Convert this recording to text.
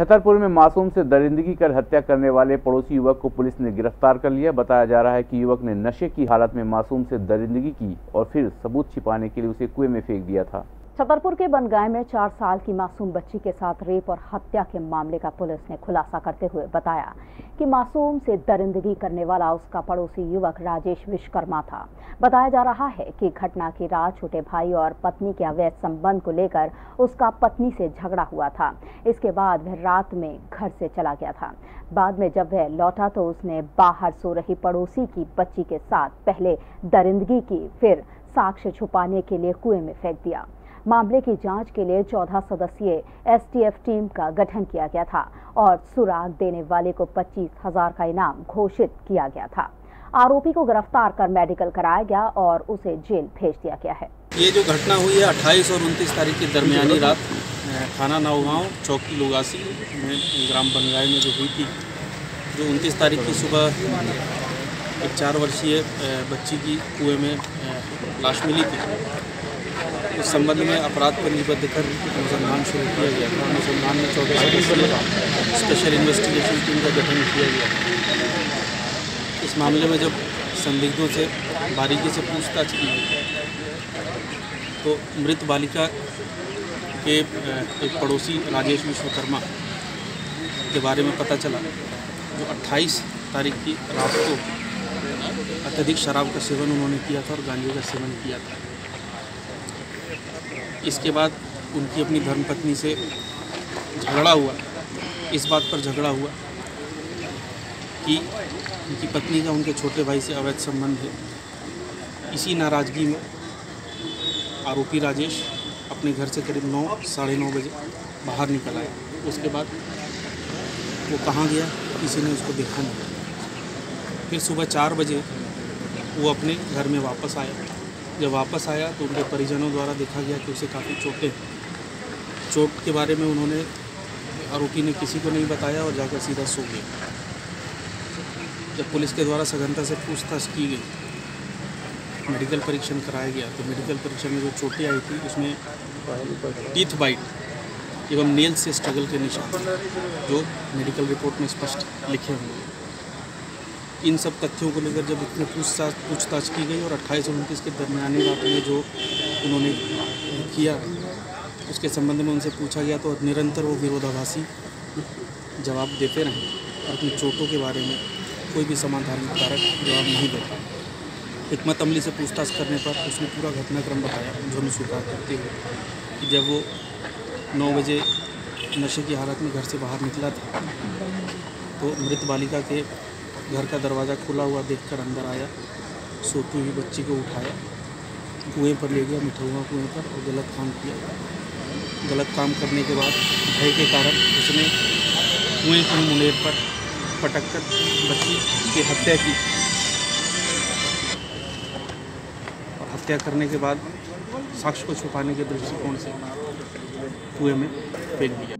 छतरपुर में मासूम से दरिंदगी कर हत्या करने वाले पड़ोसी युवक को पुलिस ने गिरफ़्तार कर लिया। बताया जा रहा है कि युवक ने नशे की हालत में मासूम से दरिंदगी की और फिर सबूत छिपाने के लिए उसे कुएँ में फेंक दिया था। छतरपुर के बनगाय में चार साल की मासूम बच्ची के साथ रेप और हत्या के मामले का पुलिस ने खुलासा करते हुए बताया कि मासूम से दरिंदगी करने वाला उसका पड़ोसी युवक राजेश विश्वकर्मा था। बताया जा रहा है कि घटना की रात छोटे भाई और पत्नी के अवैध संबंध को लेकर उसका पत्नी से झगड़ा हुआ था। इसके बाद वह रात में घर से चला गया था। बाद में जब वह लौटा तो उसने बाहर सो रही पड़ोसी की बच्ची के साथ पहले दरिंदगी की, फिर साक्ष्य छुपाने के लिए कुएँ में फेंक दिया। मामले की जाँच के लिए 14 सदस्यीय एसटीएफ टीम का गठन किया गया था और सुराग देने वाले को पच्चीस हज़ार का इनाम घोषित किया गया था। आरोपी को गिरफ़्तार कर मेडिकल कराया गया और उसे जेल भेज दिया गया है। ये जो घटना हुई है 28 और 29 तारीख की दरमियानी रात थाना नौगांव चौकी लोगासी में ग्राम बनगाई में जो हुई थी जो 29 तारीख की सुबह एक चार वर्षीय बच्ची की कुएँ में लाश मिली थी। उस संबंध में अपराध पर निबद्ध कर अनुसंधान शुरू किया गया था। अनुसंधान में चौदह सदस्यीय स्पेशल इन्वेस्टिगेशन टीम का गठन किया गया इस मामले में जब संदिग्धों से, बारीकी से पूछताछ की तो मृत बालिका के एक पड़ोसी राजेश विश्वकर्मा के बारे में पता चला, जो 28 तारीख की रात को अत्यधिक शराब का सेवन उन्होंने किया था और गांजे का सेवन किया था। इसके बाद उनकी अपनी धर्मपत्नी से झगड़ा हुआ। इस बात पर झगड़ा हुआ कि उनकी पत्नी का उनके छोटे भाई से अवैध संबंध है। इसी नाराज़गी में आरोपी राजेश अपने घर से करीब नौ, साढ़े नौ बजे बाहर निकल आया। उसके बाद वो कहाँ गया, किसी ने उसको देखा नहीं। फिर सुबह चार बजे वो अपने घर में वापस आया। जब वापस आया तो उनके परिजनों द्वारा देखा गया कि उसे काफ़ी चोटें चोट के बारे में उन्होंने आरोपी ने किसी को नहीं बताया और जाकर सीधा सो गए। जब पुलिस के द्वारा सघनता से पूछताछ की गई, मेडिकल परीक्षण कराया गया तो मेडिकल परीक्षण में जो चोटें आई थी, उसमें टीथ बाइट एवं नेल से स्ट्रगल के निशान जो मेडिकल रिपोर्ट में स्पष्ट लिखे हुए इन सब तथ्यों को लेकर जब इतने पूछताछ पूछताछ की गई और अट्ठाईस और उनतीस के दरमियानी रात में जो उन्होंने किया, उसके संबंध में उनसे पूछा गया तो निरंतर वो विरोधाभासी जवाब देते रहे और अपनी चोटों के बारे में कोई भी समाधान कारक जवाब नहीं देता। हमत अमली से पूछताछ करने पर उसने पूरा घटनाक्रम बताया, जो मैं स्वीकार करते हुए कि जब वो नौ बजे नशे की हालत में घर से बाहर निकला था तो मृत बालिका के घर का दरवाज़ा खुला हुआ देखकर अंदर आया, सोती हुई बच्ची को उठाया, कुएँ पर ले गया मिठुआ कुएँ पर और गलत काम किया। गलत काम करने के बाद भय के कारण उसने कुएँ की मुनेर पर पटक कर बच्ची की हत्या की। और हत्या करने के बाद साक्ष्य को छुपाने के दृष्टिकोण से कुएँ में फेंक दिया।